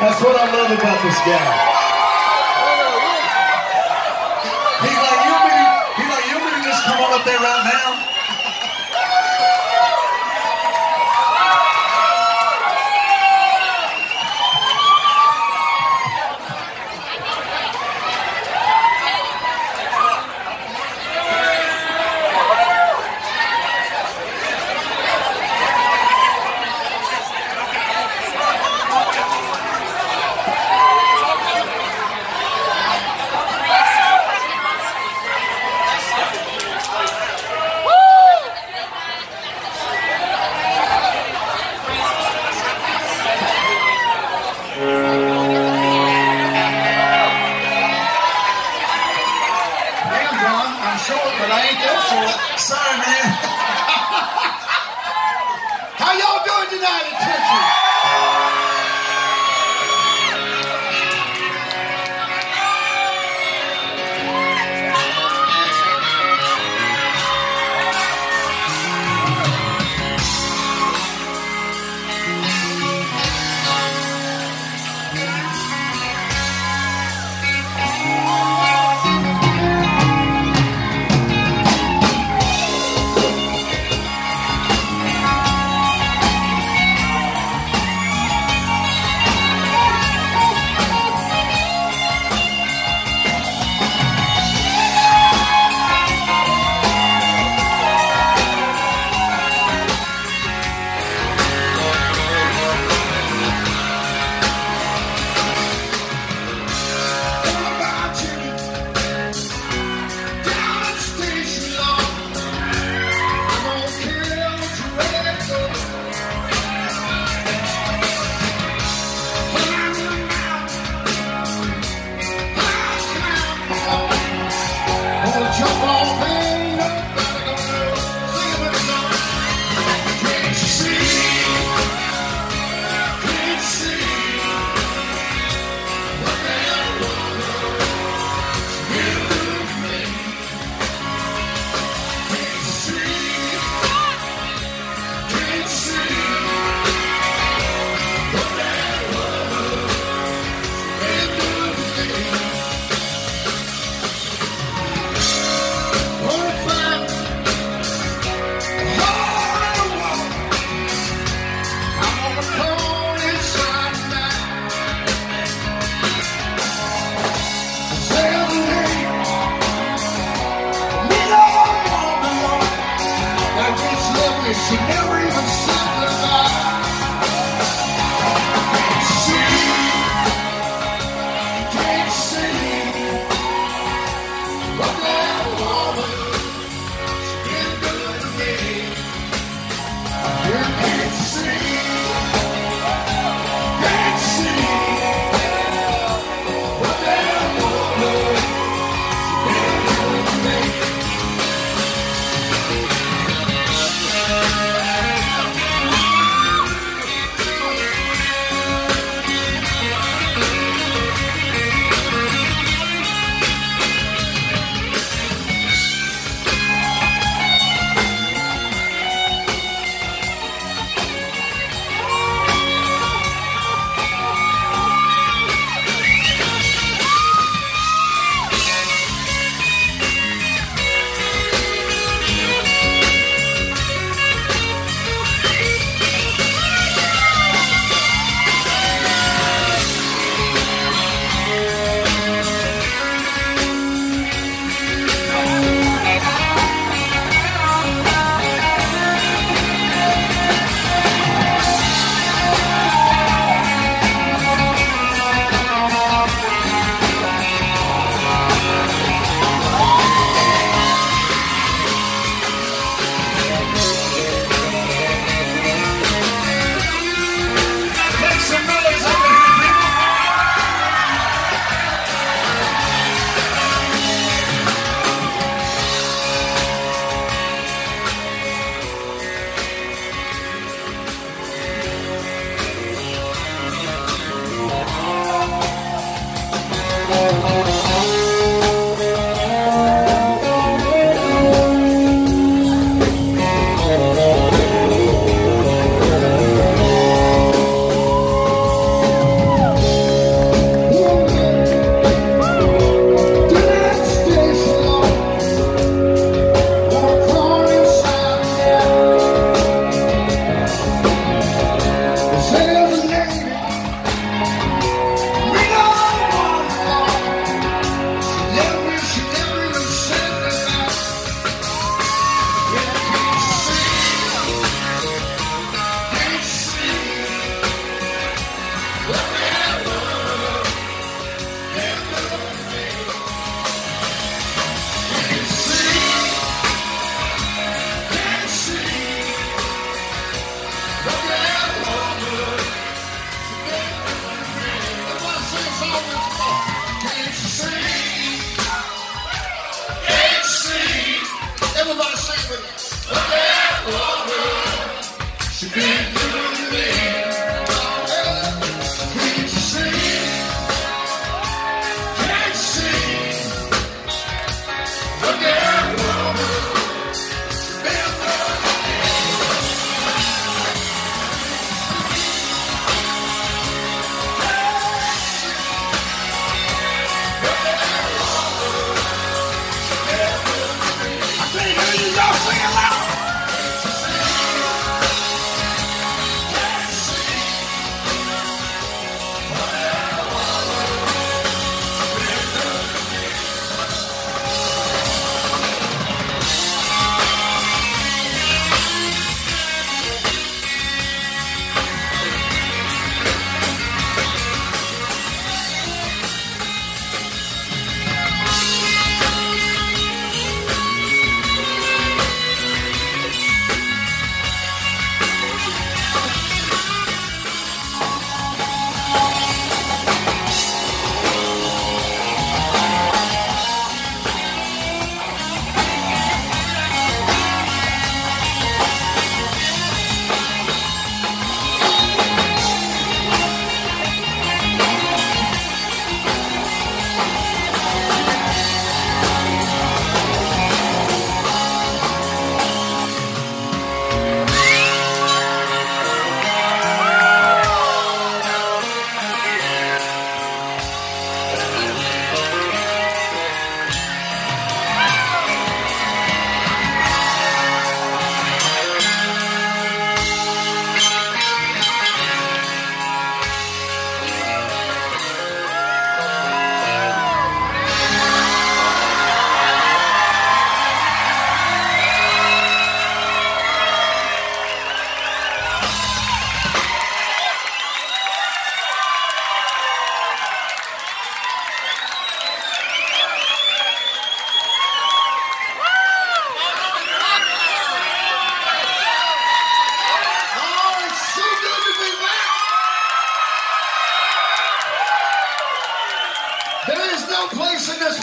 That's what I love about this guy. He's like, you want me to, he's like, you want me to just come on up there right now?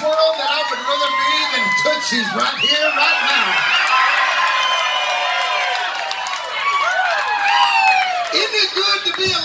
World that I would rather be than Tootsie's right here, right now. Isn't it good to be alive